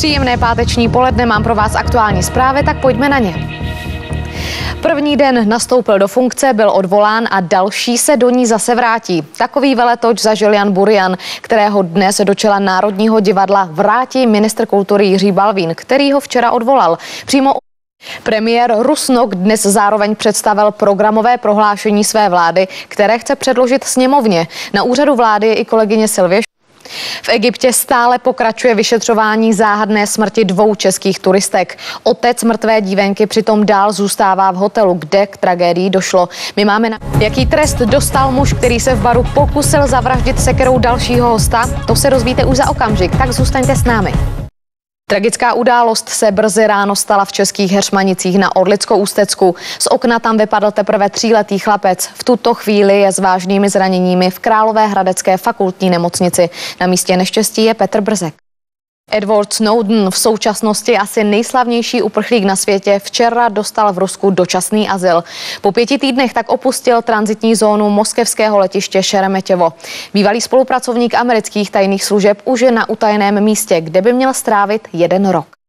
Příjemné páteční poledne mám pro vás aktuální zprávy, tak pojďme na ně. První den nastoupil do funkce, byl odvolán a další se do ní zase vrátí. Takový veletoč zažil Jan Burian, kterého dnes do čela Národního divadla vrátí ministr kultury Jiří Balvín, který ho včera odvolal. Přímo Premiér Rusnok dnes zároveň představil programové prohlášení své vlády, které chce předložit sněmovně. Na úřadu vlády je i kolegyně Silvě v Egyptě stále pokračuje vyšetřování záhadné smrti dvou českých turistek. Otec mrtvé dívenky přitom dál zůstává v hotelu, kde k tragédii došlo. My máme na... Jaký trest dostal muž, který se v baru pokusil zavraždit sekerou dalšího hosta? To se rozvíte už za okamžik, tak zůstaňte s námi. Tragická událost se brzy ráno stala v českých Heršmanicích na Orlickou ústecku. Z okna tam vypadl teprve tříletý chlapec. V tuto chvíli je s vážnými zraněními v Králové hradecké fakultní nemocnici. Na místě neštěstí je Petr Brzek. Edward Snowden, v současnosti asi nejslavnější uprchlík na světě, včera dostal v Rusku dočasný azyl. Po pěti týdnech tak opustil transitní zónu moskevského letiště Šeremetěvo. Bývalý spolupracovník amerických tajných služeb už je na utajeném místě, kde by měl strávit jeden rok.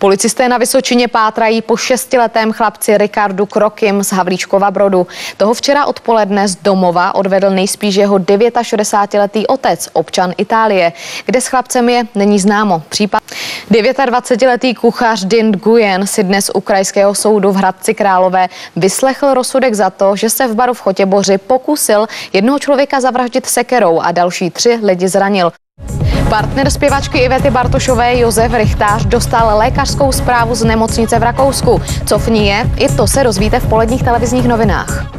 Policisté na Vysočině pátrají po šestiletém chlapci Ricardu Krokim z Havlíčkova Brodu. Toho včera odpoledne z domova odvedl nejspíš jeho 69-letý otec, občan Itálie. Kde s chlapcem je, není známo. Případ 29-letý kuchař Din Guyen si dnes u krajského soudu v Hradci Králové vyslechl rozsudek za to, že se v baru v Chotěboři pokusil jednoho člověka zavraždit sekerou a další tři lidi zranil. Partner zpěvačky Ivety Bartošové Josef Richtář dostal lékařskou zprávu z nemocnice v Rakousku. Co v ní je, i to se rozvíte v poledních televizních novinách.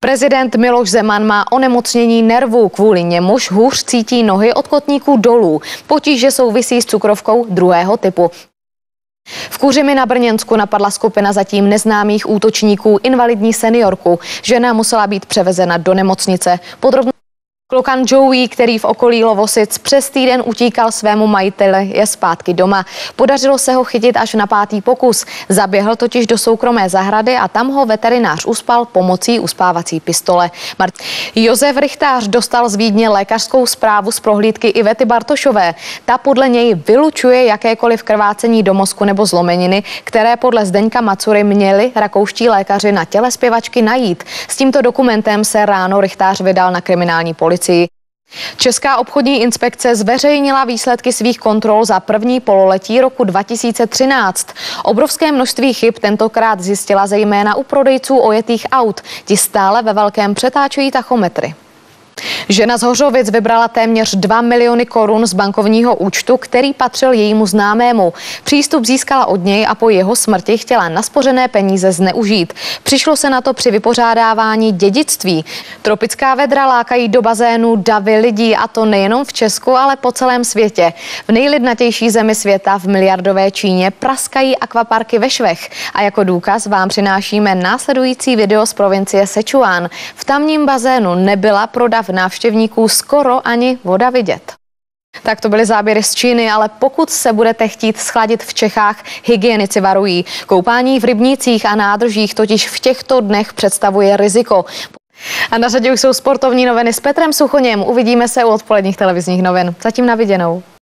Prezident Miloš Zeman má onemocnění nervů, kvůli němuž hůř cítí nohy od kotníků dolů. Potíže souvisí s cukrovkou druhého typu. V Kuřimi na Brněnsku napadla skupina zatím neznámých útočníků invalidní seniorku. Žena musela být převezena do nemocnice. Podrobně Klokan Joey, který v okolí Lovosic přes týden utíkal svému majiteli, je zpátky doma. Podařilo se ho chytit až na pátý pokus. Zaběhl totiž do soukromé zahrady a tam ho veterinář uspal pomocí uspávací pistole. Mart- Josef Richtář dostal z Vídně lékařskou zprávu z prohlídky Ivety Bartošové. Ta podle něj vylučuje jakékoliv krvácení do mozku nebo zlomeniny, které podle Zdeňka Macury měli rakouští lékaři na těle zpěvačky najít. S tímto dokumentem se ráno Richtář vydal na kriminální policii policii. Česká obchodní inspekce zveřejnila výsledky svých kontrol za první pololetí roku 2013. Obrovské množství chyb tentokrát zjistila zejména u prodejců ojetých aut. Ti stále ve velkém přetáčují tachometry. Žena z Hořovic vybrala téměř 2 miliony korun z bankovního účtu, který patřil jejímu známému. Přístup získala od něj a po jeho smrti chtěla naspořené peníze zneužít. Přišlo se na to při vypořádávání dědictví. Tropická vedra lákají do bazénu davy lidí a to nejenom v Česku, ale po celém světě. V nejlidnatější zemi světa v miliardové Číně praskají akvaparky ve švech. A jako důkaz vám přinášíme následující video z provincie Sichuan. V tamním bazénu nebyla prodávána v návštěvníků skoro ani voda vidět. Tak to byly záběry z Číny, ale pokud se budete chtít schladit v Čechách, hygienici varují. Koupání v rybnících a nádržích totiž v těchto dnech představuje riziko. A na řadě už jsou sportovní noviny s Petrem Suchoněm. Uvidíme se u odpoledních televizních novin. Zatím na viděnou.